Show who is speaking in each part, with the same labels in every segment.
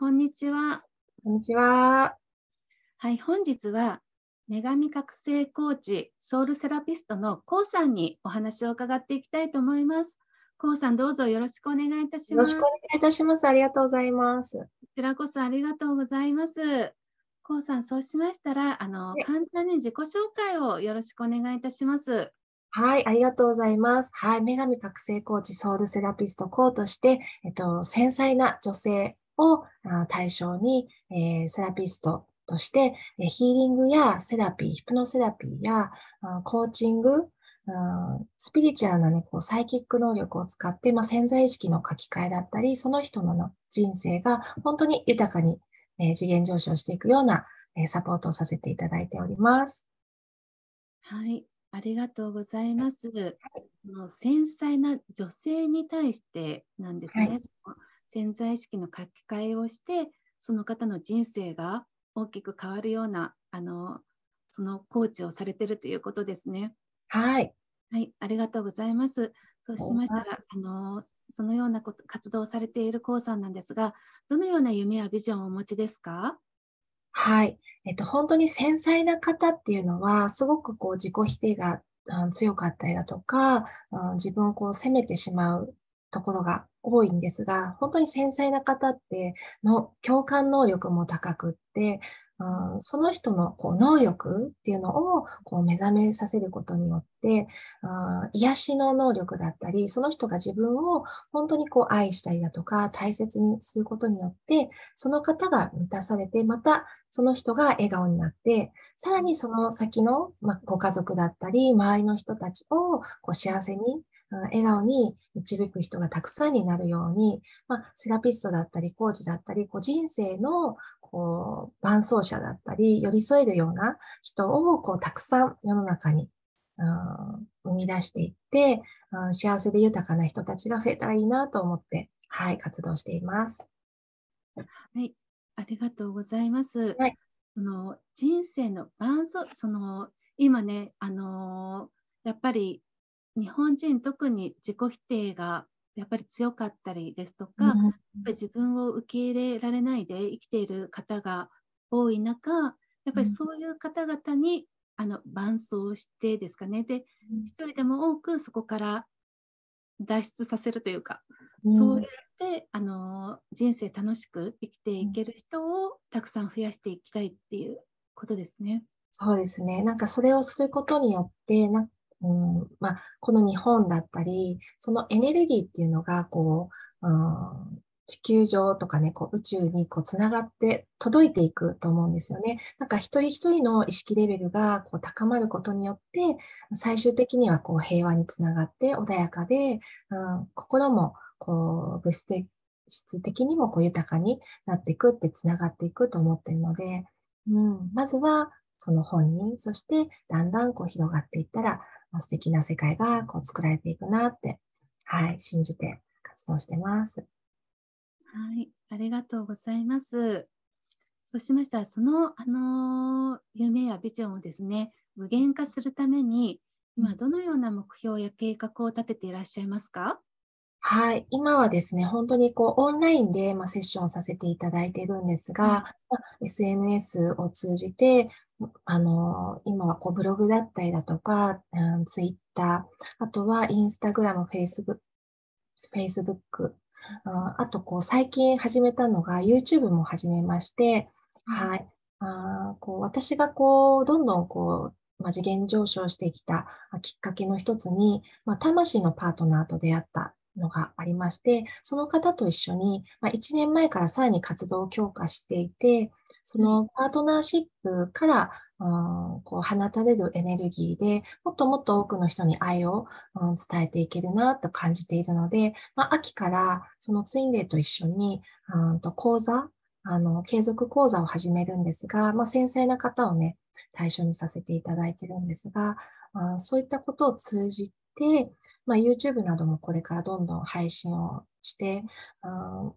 Speaker 1: こんにちは。
Speaker 2: こんにちは。
Speaker 1: はい、本日は女神覚醒コーチ、ソウルセラピストのコウさんにお話を伺っていきたいと思います。コウさん、どうぞよろしくお願いいたします。
Speaker 2: よろしくお願いいたします。ありがとうございます。
Speaker 1: こちらこそありがとうございます。コウさん、そうしましたら、あの
Speaker 2: はい
Speaker 1: 簡単に自己紹介をよろしくお願いいたします。
Speaker 2: はい、ありがとうございます。はい、女神覚醒コーチ、ソウルセラピストコーとして、えっと、繊細な女性をあ対象に、えーセラピストとして、えーヒーリングやセラピー、ヒプノセラピーやあコーチング、あスピリチュアルな、ね、こうサイキック能力を使って、まあ、潜在意識の書き換えだったり、その人のの人生が本当に豊かに、えー次元上昇していくような、えーサポートをさせていただいております。
Speaker 1: はい、ありがとうございます。その繊細な女性に対してなんですね。
Speaker 2: はい
Speaker 1: 潜在意識の書き換えをして、その方の人生が大きく変わるようなあのそのコーチをされているということですね。
Speaker 2: はい。
Speaker 1: はい、ありがとうございます。そうしましたら
Speaker 2: あ
Speaker 1: のそのようなこと活動をされているコウさんなんですが、どのような夢やビジョンをお持ちですか？
Speaker 2: はい。えっと、本当に繊細な方っていうのは、すごくこう自己否定があ強かったりだとか、あ自分をこう責めてしまうところが多いんですが、本当に繊細な方っての共感能力も高くって、うんその人のこう能力っていうのをこう目覚めさせることによって、あ癒しの能力だったり、その人が自分を本当にこう愛したりだとか大切にすることによって、その方が満たされて、またその人が笑顔になって、さらにその先の、まあ、ご家族だったり、周りの人たちをこう幸せに、笑顔に導く人がたくさんになるように、まあ、セラピストだったり、コーチだったり、こう人生のこう伴走者だったり、寄り添えるような人をこうたくさん世の中に、うん生み出していって、うん幸せで豊かな人たちが増えたらいいなと思って、はい、活動しています。
Speaker 1: はい、ありがとうございます。
Speaker 2: はい
Speaker 1: その人生の伴走、その今ね、あのやっぱり日本人特に自己否定がやっぱり強かったりですとか、やっ
Speaker 2: うん
Speaker 1: ぱり自分を受け入れられないで生きている方が多い中、やっぱり
Speaker 2: うん。
Speaker 1: そういう方々にあの伴走してですかね、で一人でも多くそこから脱出させるというか、そうやってあの人生楽しく生きていける人をたくさん増やしていきたいっていうことですね。
Speaker 2: そうですね。なんかそれをすることによって、なうんまあ、この日本だったり、そのエネルギーっていうのが、こう、うん地球上とかね、こう宇宙にこうつながって届いていくと思うんですよね。なんか一人一人の意識レベルがこう高まることによって、最終的にはこう平和につながって穏やかで、うん、心もこう物質的にもこう豊かになっていくってつながっていくと思っているので、うん、まずはその本人、そしてだんだんこう広がっていったら、素敵な世界がこう作られていくなって、はい、信じて活動してます。
Speaker 1: はい、ありがとうございます。そうしましたら、その、あの夢やビジョンをですね、具現化するために、今どのような目標や計画を立てていらっしゃいますか？
Speaker 2: はい、今はですね、本当にこうオンラインで、まあ、セッションをさせていただいているんですが、まあ SNS を通じて、あの今はこうブログだったりだとか、うん、ツイッター、あとはインスタグラム、フェイスブック、フェイスブック、ああとこう最近始めたのが YouTube も始めまして、はい。あーこう私がこう、どんどんこう、まあ、次元上昇してきたあきっかけの一つに、まあ、魂のパートナーと出会ったのがありまして、その方と一緒に、まあ、1年前からさらに活動を強化していて、そのパートナーシップから、うんこう放たれるエネルギーでもっともっと多くの人に愛を、うん伝えていけるなと感じているので、まあ、秋からそのツインレイと一緒に、うんと講座、あの、継続講座を始めるんですが、まあ、繊細な方をね、対象にさせていただいてるんですが、あそういったことを通じて、まあ、YouTube などもこれからどんどん配信をして、あ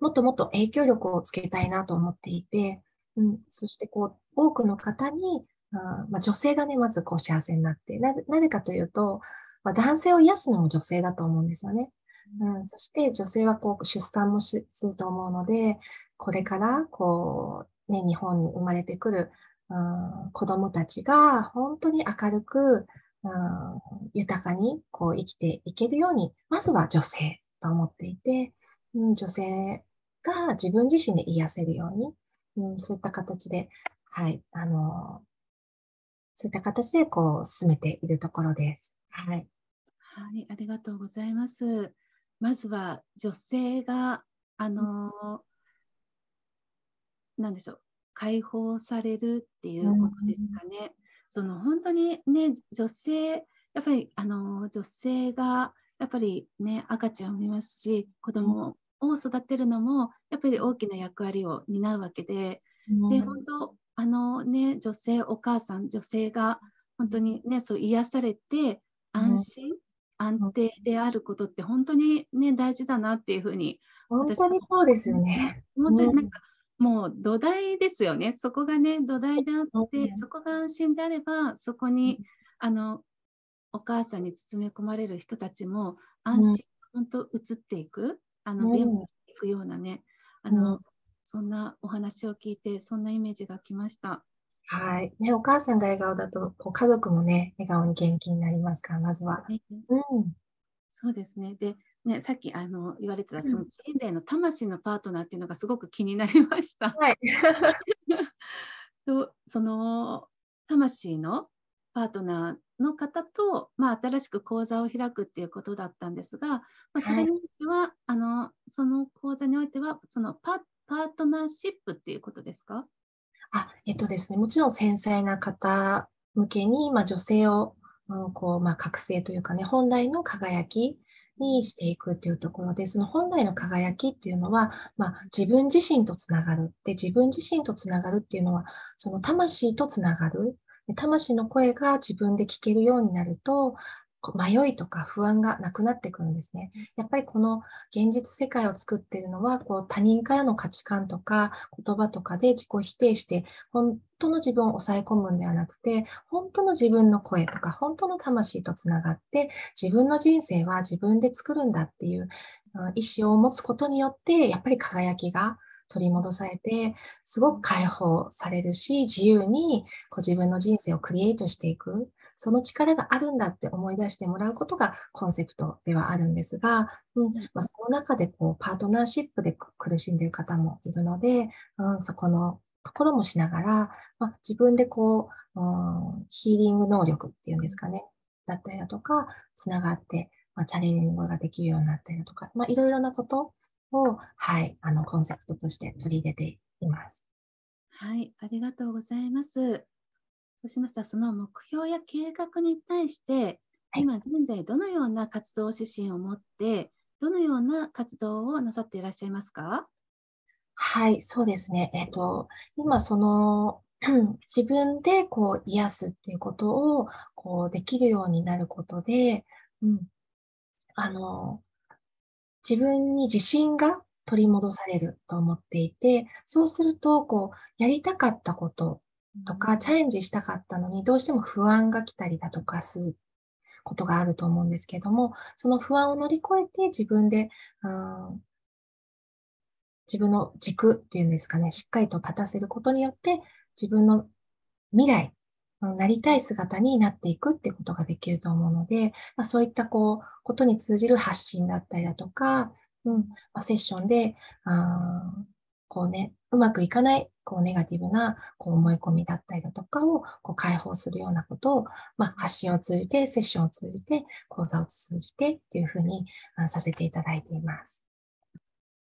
Speaker 2: もっともっと影響力をつけたいなと思っていて、うん、そしてこう、多くの方に、あまあ、女性がね、まずこう幸せになって、なぜなぜかというと、まあ、男性を癒すのも女性だと思うんですよね。うん、そして女性はこう出産もすると思うので、これからこう、ね、日本に生まれてくる、うん、子供たちが本当に明るく、うん、豊かにこう生きていけるように、まずは女性と思っていて、うん、女性が自分自身で癒せるように、うん、そういった形で、はい、あの、そういった形でこう進めているところです。はい。
Speaker 1: はい、ありがとうございます。まずは女性が、あの、なん、でしょう、解放されるっていうことですかね。うん、その本当にね、女性、やっぱりあの女性がやっぱりね、赤ちゃんを産みますし、子供を育てるのもやっぱり大きな役割を担うわけで、うん、で本当あのね女性お母さん女性が本当にねそう癒されて安心、安定であることって本当にね大事だなっていうふうに
Speaker 2: 本当にそうですよね。
Speaker 1: 本当になんか、もう土台ですよね。そこがね土台であって、そこが安心であればそこに、あのお母さんに包み込まれる人たちも安心、本当移っていくあの電話していくようなね、あの、そんなお話を聞いてそんなイメージがきました。
Speaker 2: はい。ね、お母さんが笑顔だと、こう家族もね、笑顔に元気になりますから、まずは。はい、うん。
Speaker 1: そうですね。で、ね、さっきあの言われてた、その人類の魂のパートナーっていうのがすごく気になりました。はい。とその魂のパートナーの方と、まあ、新しく講座を開くっていうことだったんですが、まあ、それにおいては、はい、あのその講座においてはそのパパートナーシップっていうことですか
Speaker 2: あ、えっとですね、もちろん繊細な方向けに、まあ、女性を、うん、こう、まあ、覚醒というかね、本来の輝きにしていくっていうところで、その本来の輝きっていうのは、まあ、自分自身とつながる。で、自分自身とつながるっていうのは、その魂とつながる。魂の声が自分で聞けるようになると、迷いとか不安がなくなってくるんですね。やっぱりこの現実世界を作っているのは、こう他人からの価値観とか言葉とかで自己否定して、本当の自分を抑え込むんではなくて、本当の自分の声とか、本当の魂とつながって、自分の人生は自分で作るんだっていう意思を持つことによって、やっぱり輝きが取り戻されて、すごく解放されるし、自由にこう自分の人生をクリエイトしていく。その力があるんだって思い出してもらうことがコンセプトではあるんですが、うんまあ、その中でこうパートナーシップで苦しんでいる方もいるので、うん、そこのところもしながら、まあ、自分でこう、うん、ヒーリング能力っていうんですかね、だったりだとか、つながって、まあ、チャレンジングができるようになったりだとか、まあ、いろいろなことを、はい、あの、コンセプトとして取り入れています。
Speaker 1: はい、ありがとうございます。そうしましたら、その目標や計画に対して、はい、今現在どのような活動指針を持って、どのような活動をなさっていらっしゃいますか？
Speaker 2: はい、そうですね。えっ、と、今その、自分でこう癒すっていうことをこうできるようになることで、うん、あの、自分に自信が取り戻されると思っていて、そうすると、こう、やりたかったこととか、チャレンジしたかったのに、どうしても不安が来たりだとかすることがあると思うんですけども、その不安を乗り越えて自分で、うん、自分の軸っていうんですかね、しっかりと立たせることによって、自分の未来、なりたい姿になっていくってことができると思うので、まあ、そういったこう、ことに通じる発信だったりだとか、うん、まあ、セッションで、あこうね、うまくいかない、こう、ネガティブな、こう、思い込みだったりだとかを、こう、解放するようなことを、まあ、発信を通じて、セッションを通じて、講座を通じてっていうふうにさせていただいています。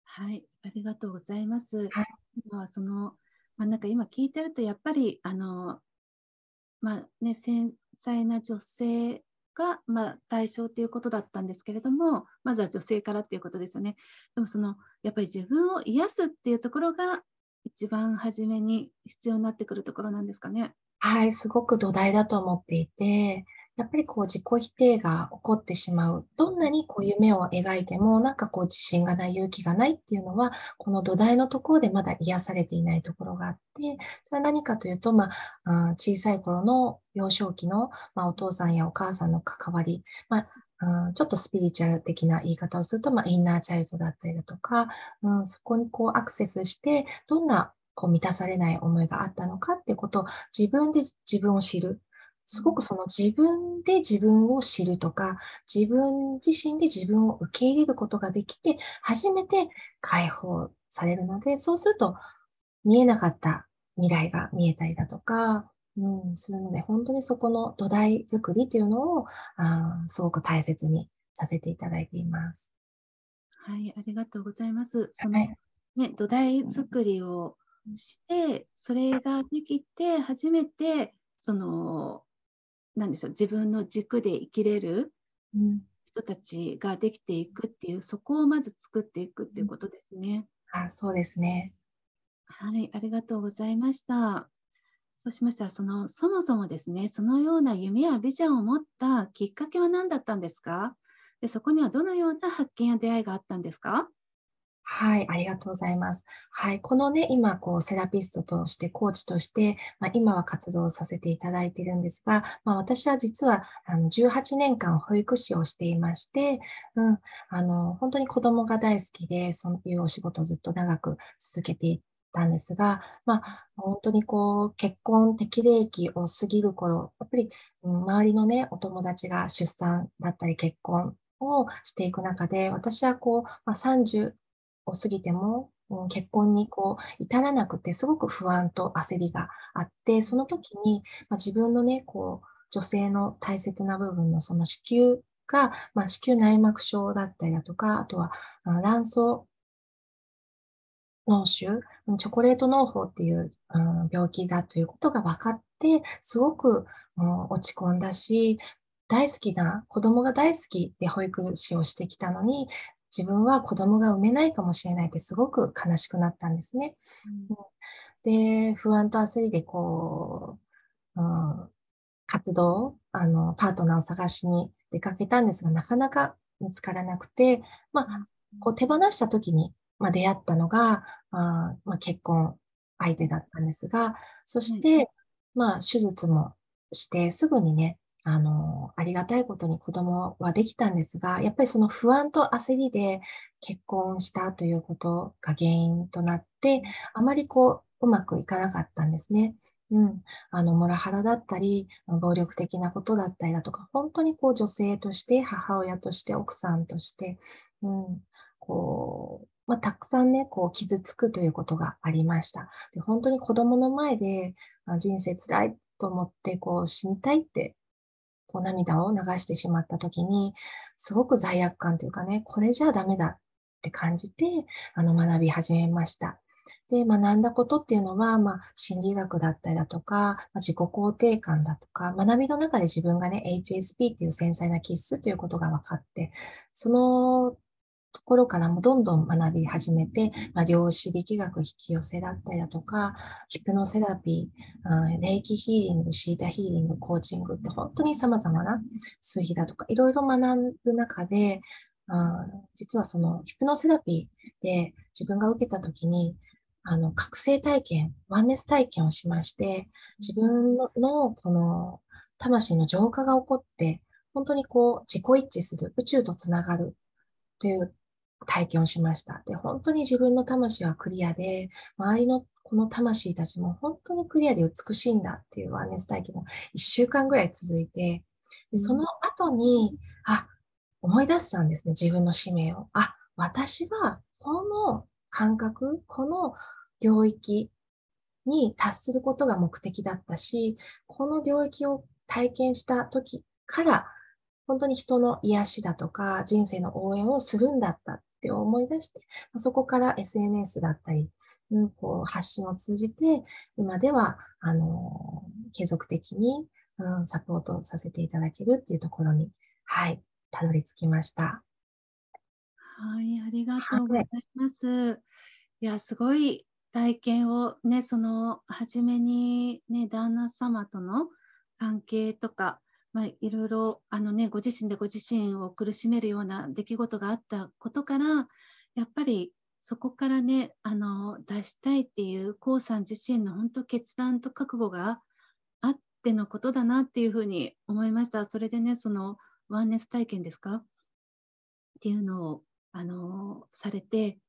Speaker 1: はい、ありがとうございます。はい、その、まあ、なんか今聞いてると、やっぱり、あの、まあね、繊細な女性が、ま、対象ということだったんですけれども、まずは女性からっていうことですよね。でもそのやっぱり自分を癒すっていうところが一番初めに必要になってくるところなんですかね。
Speaker 2: はい、すごく土台だと思っていて、やっぱりこう自己否定が起こってしまう。どんなにこう夢を描いても、なんかこう自信がない、勇気がないっていうのは、この土台のところでまだ癒されていないところがあって、それは何かというと、まあ、小さい頃の幼少期の、ま、お父さんやお母さんの関わり、まあ、ちょっとスピリチュアル的な言い方をすると、まあ、インナーチャイルドだったりだとか、うん、そこにこうアクセスして、どんなこう満たされない思いがあったのかってことを自分で自分を知る。すごくその自分で自分を知るとか、自分自身で自分を受け入れることができて、初めて解放されるので、そうすると見えなかった未来が見えたりだとか、うん、するので、本当にそこの土台作りというのをあすごく大切にさせていただいています。
Speaker 1: はい、ありがとうございます。その、はい、ね、土台作りをして、それができて、初めて、その、なんでしょう、自分の軸で生きれる人たちができていくっていう、そこをまず作っていくっていうことですね。
Speaker 2: あそうですね。
Speaker 1: はい、ありがとうございました。そうしましたら、その、そもそもですね、そのような夢やビジョンを持ったきっかけは何だったんですか？でそこにはどのような発見や出会いがあったんですか？
Speaker 2: はい、ありがとうございます。はい、このね、今、こう、セラピストとして、コーチとして、まあ、今は活動させていただいているんですが、まあ、私は実は、あの、18年間保育士をしていまして、うん、あの、本当に子供が大好きで、そういうお仕事をずっと長く続けていたんですが、まあ、本当にこう、結婚適齢期を過ぎる頃、やっぱり、うん、周りのね、お友達が出産だったり結婚をしていく中で、私はこう、まあ、30を過ぎても、うん、結婚にこう至らなくて、すごく不安と焦りがあって、その時に、まあ、自分のね、こう、女性の大切な部分のその子宮が、まあ、子宮内膜症だったりだとか、あとは卵巣脳腫、チョコレート脳胞っていう、うん、病気だということが分かって、すごく、うん、落ち込んだし、大好きな、子供が大好きで保育士をしてきたのに、自分は子供が産めないかもしれないってすごく悲しくなったんですね。うん、で、不安と焦りでこう、うん、活動、あの、パートナーを探しに出かけたんですが、なかなか見つからなくて、まあ、こう手放した時にまあ、出会ったのが、あまあ、結婚相手だったんですが、そして、まあ、手術もしてすぐにね、あの、ありがたいことに子供はできたんですが、やっぱりその不安と焦りで結婚したということが原因となって、あまりこう、うまくいかなかったんですね。うん。あの、モラハラだったり、暴力的なことだったりだとか、本当にこう女性として、母親として、奥さんとして、うん、こう、まあ、たくさんね、こう傷つくということがありました。で本当に子供の前で、人生辛いと思って、こう死にたいって、こう涙を流してしまった時に、すごく罪悪感というかね、これじゃダメだって感じて、あの学び始めました。で、学んだことっていうのは、まあ、心理学だったりだとか、まあ、自己肯定感だとか、学びの中で自分がね、HSP っていう繊細な気質ということが分かって、そのところからもどんどん学び始めて、まあ、量子力学引き寄せだったりだとか、ヒプノセラピー、霊気ヒーリング、シータヒーリング、コーチングって本当に様々な数比だとか、いろいろ学ぶ中で、あ実はそのヒプノセラピーで自分が受けたときに、あの、覚醒体験、ワンネス体験をしまして、自分のこの魂の浄化が起こって、本当にこう自己一致する、宇宙とつながるという体験をしました。で、本当に自分の魂はクリアで、周りのこの魂たちも本当にクリアで美しいんだっていうワーネス体験が1週間ぐらい続いて、でその後に、あ、思い出したんですね、自分の使命を。あ、私はこの感覚、この領域に達することが目的だったし、この領域を体験した時から本当に人の癒しだとか人生の応援をするんだったって思い出して、そこから SNS だったり、うん、こう発信を通じて、今では、あの、継続的に、うん、サポートさせていただけるっていうところに、はい、たどり着きました。
Speaker 1: はい、ありがとうございます。はい、いや、すごい体験をね、その、初めにね、旦那様との関係とか、まあ、いろいろあの、ね、ご自身でご自身を苦しめるような出来事があったことからやっぱりそこからねあの出したいっていう k o さん自身の本当決断と覚悟があってのことだなっていうふうに思いました。それでねそのワンネス体験ですか？っていうのを、あのされて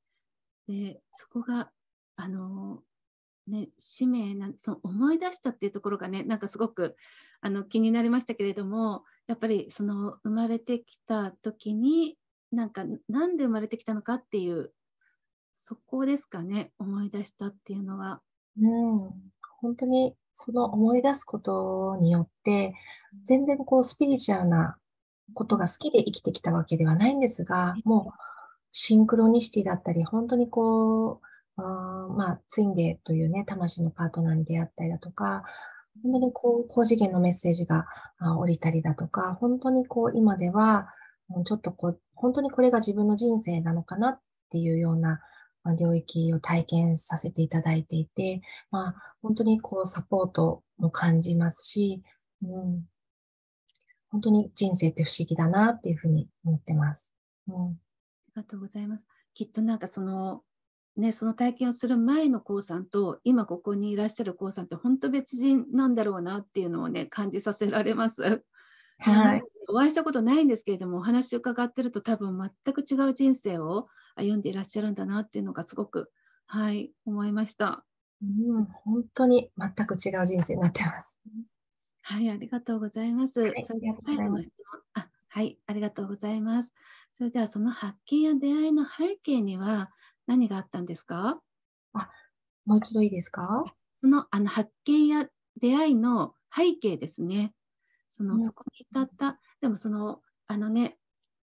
Speaker 1: でそこが、あのね、使命なその思い出したっていうところがねなんかすごくあの気になりましたけれどもやっぱりその生まれてきた時になんかなんで生まれてきたのかっていうそこですかね思い出したっていうのは。
Speaker 2: うん、本当にその思い出すことによって全然こうスピリチュアルなことが好きで生きてきたわけではないんですがもうシンクロニシティだったり本当にこうまあツインデーというね魂のパートナーに出会ったりだとか本当にこう高次元のメッセージが降りたりだとか本当にこう今ではちょっとこう本当にこれが自分の人生なのかなっていうような領域を体験させていただいていて、まあ、本当にこうサポートも感じますし、うん、本当に人生って不思議だなっていうふうに思ってます。うん、あ
Speaker 1: りがとうございます。きっとなんかその、ね、その体験をする前のコウさんと今ここにいらっしゃるコウさんって本当別人なんだろうなっていうのをね感じさせられます。はい、お会いしたことないんですけれどもお話伺ってると多分全く違う人生を歩んでいらっしゃるんだなっていうのがすごく、はい、思いました。
Speaker 2: うん、本当に全く違う人生になってます。
Speaker 1: はい、ありがとうございます。はい、それでは最後の質問。あ、はい、ありがとうございます。それではその発見や出会いの背景には何があったんですか？
Speaker 2: あ、もう一度いいですか？
Speaker 1: そのあの発見や出会いの背景ですね。その、そこに至った、でもその、あのね、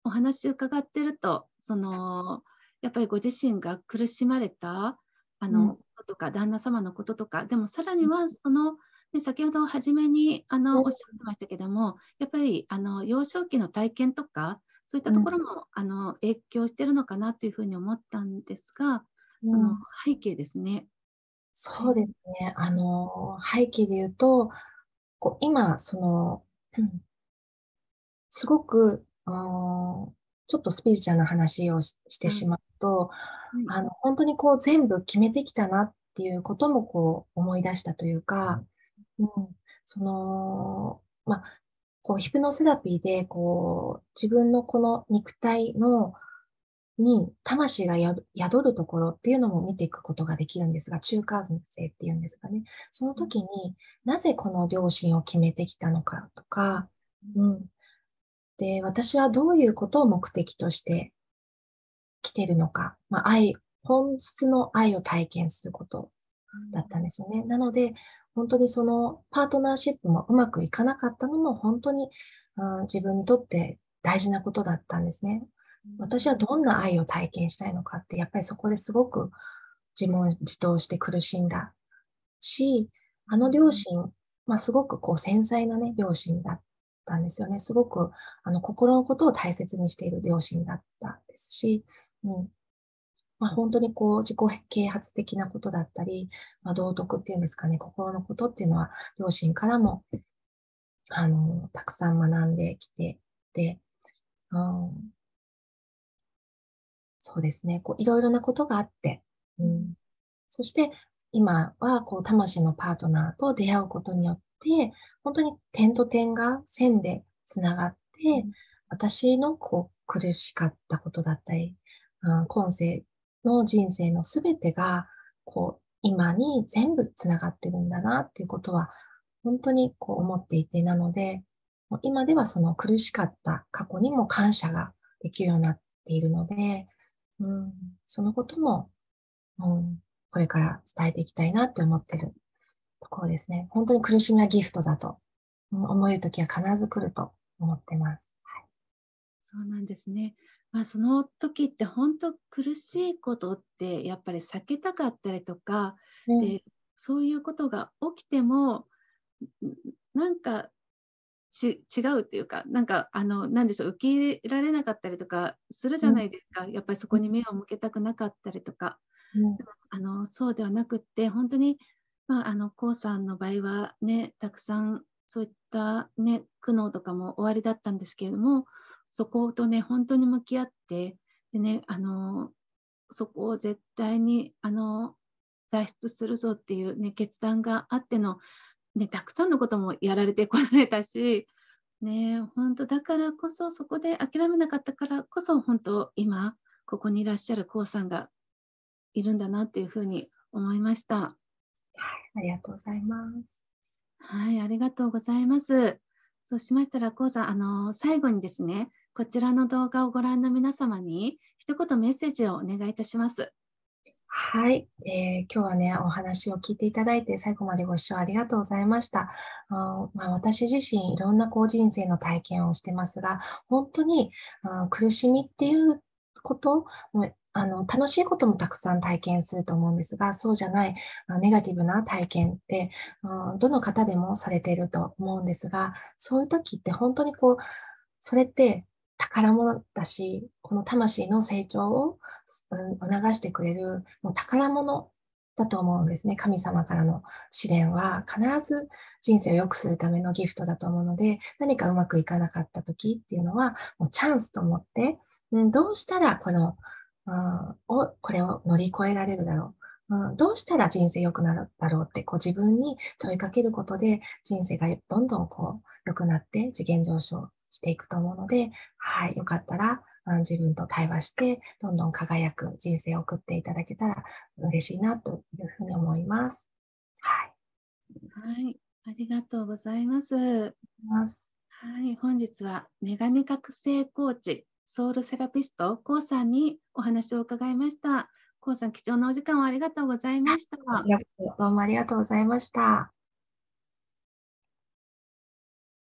Speaker 1: お話伺ってると、その、やっぱりご自身が苦しまれたあの、こととか旦那様のこととかでもさらにはその、ね、先ほど初めにあのおっしゃってましたけどもやっぱりあの幼少期の体験とかそういったところも、うん、あの影響してるのかなというふうに思ったんですが、その背景ですね。
Speaker 2: そうですね。あの背景で言うとこう今その、うん、すごくちょっとスピリチュアルな話をしてしまうと、うん、あの、本当にこう全部決めてきたなっていうこともこう思い出したというか、うん、その、まあ、こうヒプノセラピーでこう自分のこの肉体のに魂が宿るところっていうのも見ていくことができるんですが、中間性っていうんですかね。その時になぜこの両親を決めてきたのかとか、うん、で、私はどういうことを目的として来てるのか、まあ、愛、本質の愛を体験することだったんですよね。なので、本当にそのパートナーシップもうまくいかなかったのも本当に、うん、自分にとって大事なことだったんですね。私はどんな愛を体験したいのかって、やっぱりそこですごく自問自答して苦しんだし、あの両親、まあ、すごくこう繊細なね、両親だったんですよね。すごくあの心のことを大切にしている両親だったですし、うんまあ、本当にこう自己啓発的なことだったり、まあ、道徳っていうんですかね、心のことっていうのは両親からもあのたくさん学んできてで、うん、そうですね、こういろいろなことがあって、うん、そして今はこう魂のパートナーと出会うことによって、本当に点と点が線でつながって、私のこう苦しかったことだったり、うん、今世の人生のすべてが、こう、今に全部つながってるんだなっていうことは、本当にこう思っていて、なので、今ではその苦しかった過去にも感謝ができるようになっているので、うん、そのことも、うん、これから伝えていきたいなって思ってるところですね。本当に苦しみはギフトだとうん思えるときは必ず来ると思ってます。はい、
Speaker 1: そうなんですね。まあ、その時って本当苦しいことってやっぱり避けたかったりとか、うん、でそういうことが起きてもなんかち違うというかなんかあの何でしょう受け入れられなかったりとかするじゃないですか、うん、やっぱりそこに目を向けたくなかったりとか、うん、あのそうではなくって本当にまあ、あの、こうさんの場合はね、たくさんそういったね、苦悩とかも終わりだったんですけれども、そことね、本当に向き合って、でね、あの、そこを絶対に、あの、脱出するぞっていうね、決断があっての、ね、たくさんのこともやられてこられたし、ね本当だからこそそこで諦めなかったからこそ本当今ここにいらっしゃる k o さんがいるんだなっていうふうに思いました。はい、
Speaker 2: ありがとうございます。
Speaker 1: はい、ありがとうございます。そうしましたら、講座、あの最後にですね、こちらの動画をご覧の皆様に一言メッセージをお願いいたします。
Speaker 2: はい、えー、今日はね、お話を聞いていただいて、最後までご視聴ありがとうございました。あまあ、私自身、いろんなこう人生の体験をしてますが、本当に、うん、苦しみっていうこともあの楽しいこともたくさん体験すると思うんですが、そうじゃないネガティブな体験って、うん、どの方でもされていると思うんですが、そういう時って本当にこう、それって宝物だし、この魂の成長を、促してくれるもう宝物だと思うんですね。神様からの試練は必ず人生を良くするためのギフトだと思うので、何かうまくいかなかった時っていうのは、もうチャンスと思って、うん、どうしたらこのうん、を、これを乗り越えられるだろう。うん、どうしたら人生良くなるだろうって、こう自分に問いかけることで人生がどんどんこう良くなって次元上昇していくと思うので、はい、よかったら、うん、自分と対話して、どんどん輝く人生を送っていただけたら嬉しいなというふうに思います。はい。
Speaker 1: はい、ありがとうございます。はい、本日は女神覚醒コーチソウルセラピスト、コウさんにお話を伺いました。コウさん、貴重なお時間をありがとうございました。
Speaker 2: どうもありがとうございました。